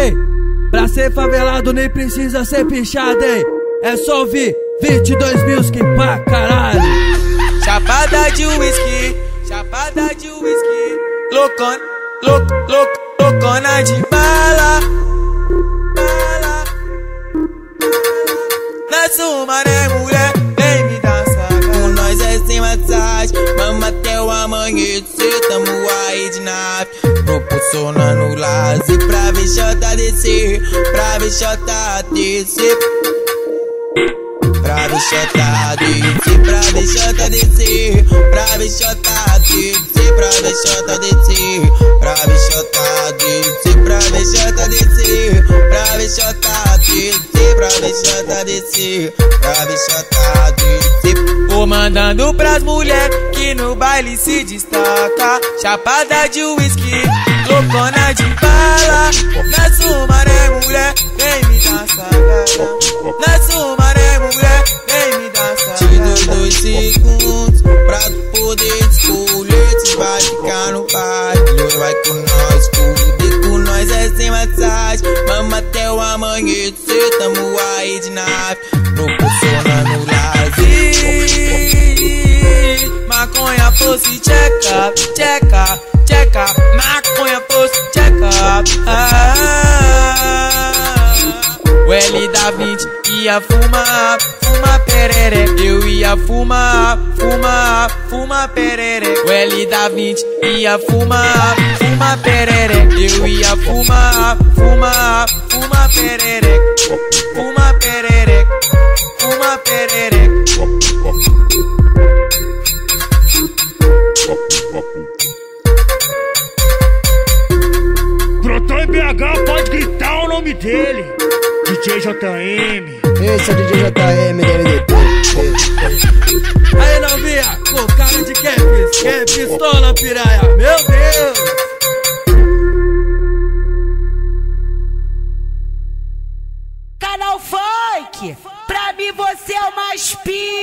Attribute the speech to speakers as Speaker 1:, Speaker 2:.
Speaker 1: Ei, pra ser favelado nem precisa ser pichado, hein? É só ouvir 22 mil que pra caralho.
Speaker 2: Chapada de whisky, chapada de whisky. Loucona, louco, louco, loucona de bala. Bala. Uma né, sem massagem, vamos até o amanhecer. Tamo aí de nave, proporcionando lazer pra bichota descer, pra bichota descer. Pra bichota descer, pra bichota descer, pra bichota descer, pra bichota descer, pra bichota descer, pra bichota descer, pra bichota descer, pra bichota descer, pra bichota descer. Mandando pras mulher que no baile se destaca, chapada de whisky, loucona de bala, Maconha fosse checa, checa, checa, maconha fosse checa. Ah. O L da 20 ia fumar, fumar perere. Eu ia fumar, fumar, fumar perere. O L da 20 ia fumar, fumar perere. Eu ia fumar, fumar, fumar perere. Fumar perere, fumar perere.
Speaker 3: Brotou em BH, pode gritar o nome dele. DJ JM.
Speaker 4: Esse é o DJ JM da MDP.
Speaker 1: Aí novinha, com cara de campis, que é pistola piranha, meu Deus!
Speaker 5: Canal Funk, pra mim você é o mais pi.